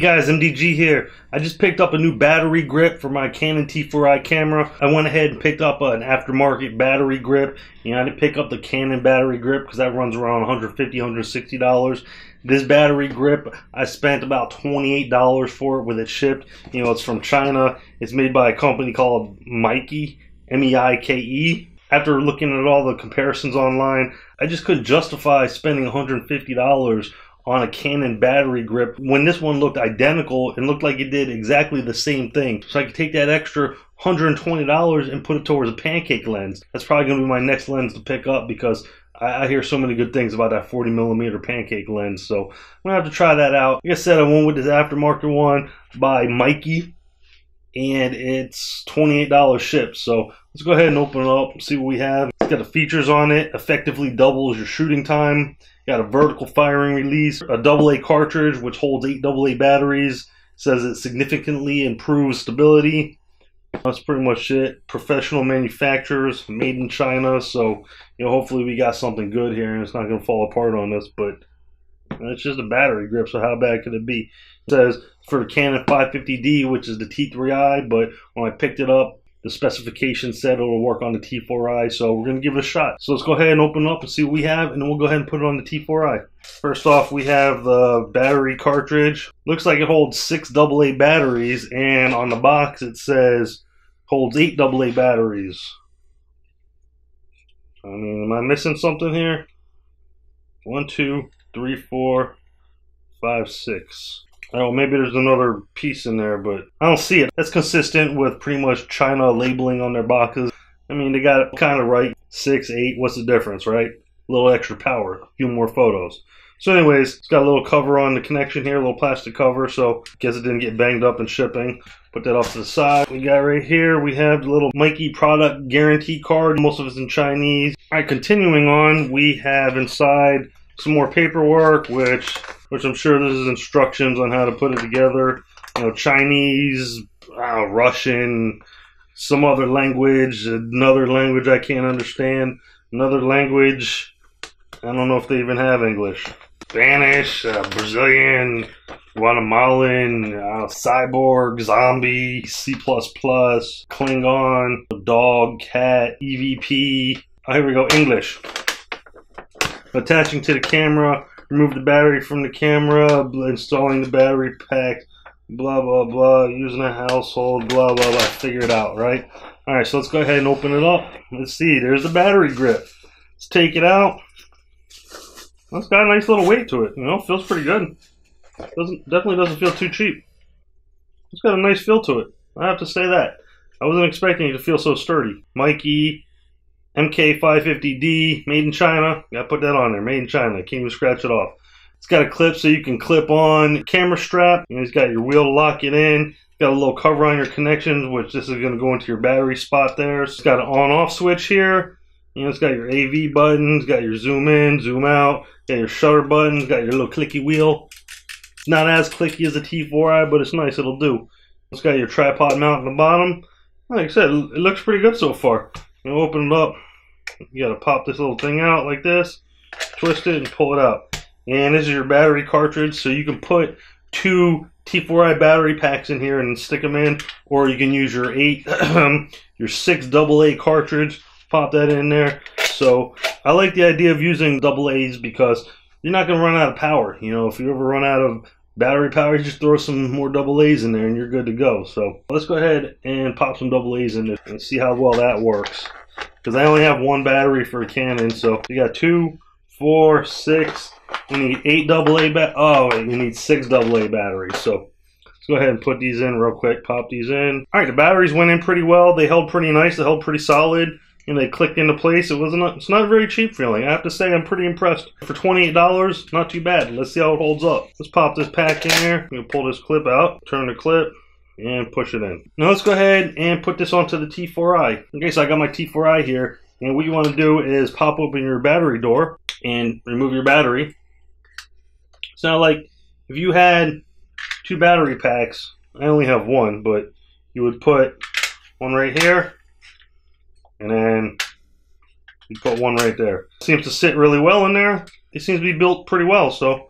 Guys, MDG here. I just picked up a new battery grip for my Canon T4i camera. I went ahead and picked up an aftermarket battery grip. You know, I didn't pick up the Canon battery grip because that runs around $150, $160. This battery grip, I spent about $28 for it with it shipped. You know, it's from China. It's made by a company called Meike, M-E-I-K-E. After looking at all the comparisons online, I just couldn't justify spending $150 on a Canon battery grip when this one looked identical and looked like it did exactly the same thing. So I could take that extra $120 and put it towards a pancake lens. That's probably going to be my next lens to pick up because I, hear so many good things about that 40 millimeter pancake lens. So I'm going to have to try that out. Like I said, I went with this aftermarket one by Mikey and it's $28 shipped. So let's go ahead and open it up and see what we have. It's got the features on it, effectively doubles your shooting time. Got a vertical firing release, a AA cartridge which holds eight AA batteries. Says it significantly improves stability. That's pretty much it. Professional manufacturers, made in China. So, you know, hopefully we got something good here and it's not going to fall apart on us. But it's just a battery grip, so how bad could it be? It says for the Canon 550D, which is the T3i, but when I picked it up, the specification said it'll work on the T4i, so we're going to give it a shot. So let's go ahead and open up and see what we have, and then we'll go ahead and put it on the T4i. First off, we have the battery cartridge. Looks like it holds six AA batteries, and on the box it says holds eight AA batteries. I mean, am I missing something here? One, two, three, four, five, six. Oh, maybe there's another piece in there, but I don't see it. That's consistent with pretty much China labeling on their boxes. I mean, they got it kind of right. Six, eight, what's the difference, right? A little extra power, a few more photos. So anyways, it's got a little cover on the connection here, a little plastic cover, so I guess it didn't get banged up in shipping. Put that off to the side. We got right here, we have the little Mikey product guarantee card. Most of it's in Chinese. All right, continuing on, we have inside some more paperwork, which which I'm sure this is instructions on how to put it together. You know, Chinese, uh, Russian, some other language, another language I can't understand, another language. I don't know if they even have English. Spanish, uh, Brazilian, Guatemalan, uh, cyborg, zombie, C++, Klingon, dog, cat, EVP. Oh, here we go, English attaching to the camera, remove the battery from the camera, installing the battery pack, blah, blah, blah, using a household, blah, blah, blah. Figure it out, right? All right, so let's go ahead and open it up. Let's see. There's the battery grip. Let's take it out. That's got a nice little weight to it. You know, feels pretty good. Doesn't definitely doesn't feel too cheap. It's got a nice feel to it. I have to say that. I wasn't expecting it to feel so sturdy. Meike MK550D, made in China. Got to put that on there, made in China. Can't even scratch it off. It's got a clip so you can clip on camera strap. And it's got your wheel to lock it in. It's got a little cover on your connections, which this is going to go into your battery spot there. It's got an on-off switch here. You know, it's got your AV buttons, got your zoom in, zoom out, got your shutter buttons, got your little clicky wheel. It's not as clicky as the T4i, but it's nice. It'll do. It's got your tripod mount on the bottom. Like I said, it looks pretty good so far. You open it up. You gotta pop this little thing out like this, twist it, and pull it out. And this is your battery cartridge, so you can put two T4i battery packs in here and stick them in, or you can use your eight, your six AA cartridge, pop that in there. So I like the idea of using double A's because you're not gonna run out of power. You know, if you ever run out of battery power, you just throw some more double A's in there and you're good to go. So let's go ahead and pop some double A's in there and see how well that works because I only have one battery for a Canon. So you got two, four, six. You need eight AA bat. Oh, you need six AA batteries. So let's go ahead and put these in real quick. Pop these in. All right, the batteries went in pretty well. They held pretty nice. They held pretty solid. And they clicked into place. It wasn't. It's not a very cheap feeling. I have to say, I'm pretty impressed. For twenty-eight dollars, not too bad. Let's see how it holds up. Let's pop this pack in here. I'm gonna pull this clip out. Turn the clip and push it in. Now let's go ahead and put this onto the T4i. Okay, so I got my T4i here, and what you want to do is pop open your battery door and remove your battery. So like if you had two battery packs, I only have one, but you would put one right here, and then you put one right there. Seems to sit really well in there. It seems to be built pretty well, so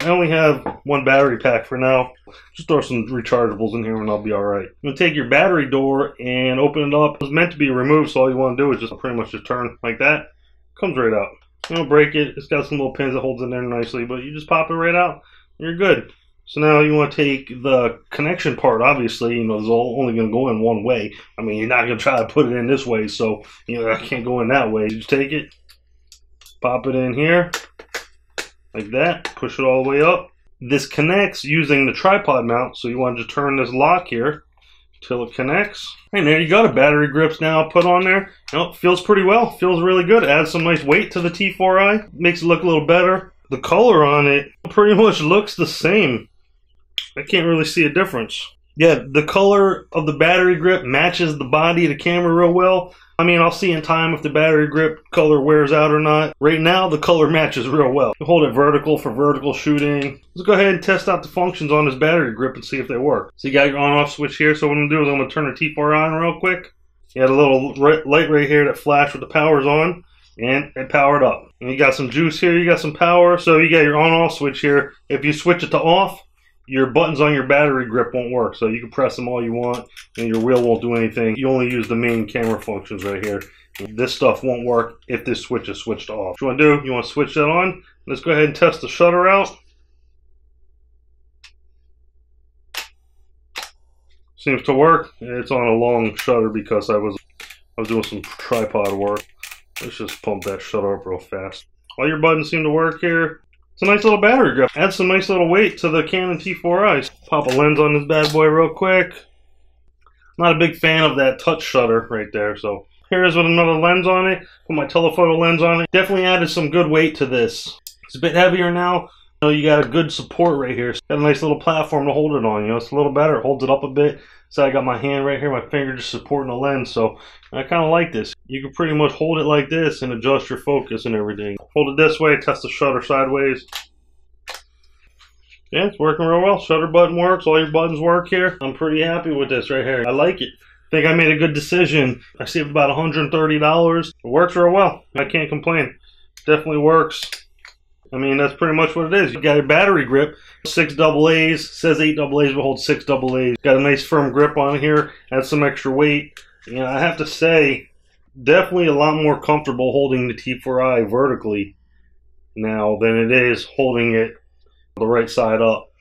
I only have one battery pack for now. Just throw some rechargeables in here and I'll be alright. You're going to take your battery door and open it up. It's meant to be removed, so all you want to do is just pretty much just turn like that. Comes right out. You don't break it. It's got some little pins that holds in there nicely, but you just pop it right out. you're good. So now you want to take the connection part, obviously, you know, it's only going to go in one way. I mean, you're not going to try to put it in this way, so, you know, I can't go in that way. You just take it, pop it in here, like that, push it all the way up. This connects using the tripod mount, so you want to turn this lock here till it connects. And there you go, the battery grips now put on there. You know, feels pretty well, feels really good. Adds some nice weight to the T4i, makes it look a little better. The color on it pretty much looks the same. I can't really see a difference. Yeah, the color of the battery grip matches the body of the camera real well. I mean, I'll see in time if the battery grip color wears out or not. Right now, the color matches real well. hold it vertical for vertical shooting. Let's go ahead and test out the functions on this battery grip and see if they work. So you got your on-off switch here. So what I'm going to do is I'm going to turn the T4 on real quick. You had a little light right here that flashed with the power's on and it powered up. And you got some juice here, you got some power. So you got your on-off switch here. If you switch it to off, your buttons on your battery grip won't work. So you can press them all you want and your wheel won't do anything. You only use the main camera functions right here. This stuff won't work if this switch is switched off. What you want to do, you want to switch that on. Let's go ahead and test the shutter out. Seems to work. It's on a long shutter because I was I was doing some tripod work. Let's just pump that shutter up real fast. All your buttons seem to work here. It's a nice little battery grip. Adds some nice little weight to the Canon T4i. Pop a lens on this bad boy real quick. Not a big fan of that touch shutter right there, so here is with another lens on it. Put my telephoto lens on it. Definitely added some good weight to this. It's a bit heavier now. You, know, you got a good support right here. Got a nice little platform to hold it on. You know, it's a little better. It holds it up a bit. So I got my hand right here, my finger just supporting the lens. So I kind of like this. You can pretty much hold it like this and adjust your focus and everything. Hold it this way, test the shutter sideways. Yeah, it's working real well. Shutter button works. All your buttons work here. I'm pretty happy with this right here. I like it. I think I made a good decision. I saved about $130. It works real well. I can't complain. Definitely works. I mean, that's pretty much what it is. You got a battery grip, six double A's, says eight double A's, but holds six double A's. Got a nice firm grip on here, adds some extra weight. You know, I have to say, definitely a lot more comfortable holding the T4i vertically now than it is holding it the right side up.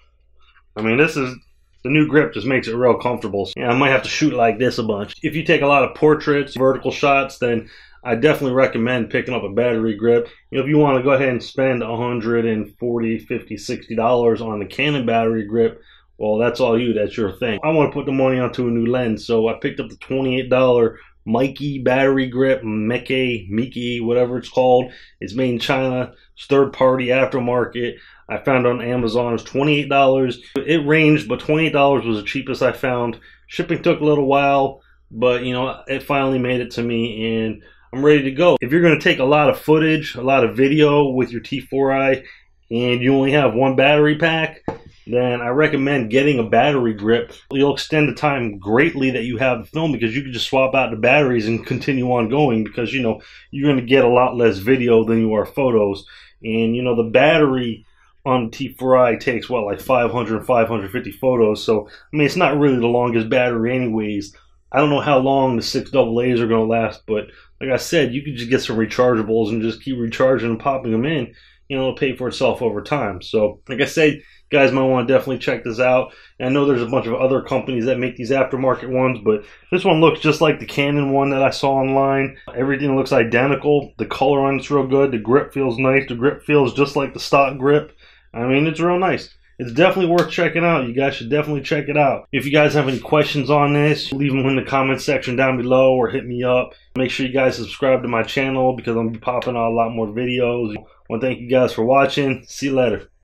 I mean, this is the new grip just makes it real comfortable. Yeah, I might have to shoot like this a bunch. If you take a lot of portraits, vertical shots, then I definitely recommend picking up a battery grip. You know, if you want to go ahead and spend 140, 50, 60 dollars on the Canon battery grip, well, that's all you. That's your thing. I want to put the money onto a new lens, so I picked up the $28 Mikey battery grip, Meke, Miki, whatever it's called. It's made in China. It's third party aftermarket. I found on Amazon. It was $28. It ranged, but $28 was the cheapest I found. Shipping took a little while, but you know, it finally made it to me and I'm ready to go. If you're going to take a lot of footage, a lot of video with your T4i, and you only have one battery pack, then I recommend getting a battery grip. You'll extend the time greatly that you have the film because you can just swap out the batteries and continue on going because you know you're going to get a lot less video than you are photos. And you know the battery on T4i takes what like 500 550 photos. So I mean it's not really the longest battery anyways. I don't know how long the six double A's are going to last, but like I said, you could just get some rechargeables and just keep recharging and popping them in. You know, it'll pay for itself over time. So, like I said, guys might want to definitely check this out. And I know there's a bunch of other companies that make these aftermarket ones, but this one looks just like the Canon one that I saw online. Everything looks identical. The color on it's real good. The grip feels nice. The grip feels just like the stock grip. I mean, it's real nice it's definitely worth checking out. You guys should definitely check it out. If you guys have any questions on this, leave them in the comment section down below or hit me up. Make sure you guys subscribe to my channel because I'm be popping out a lot more videos. To thank you guys for watching. See you later.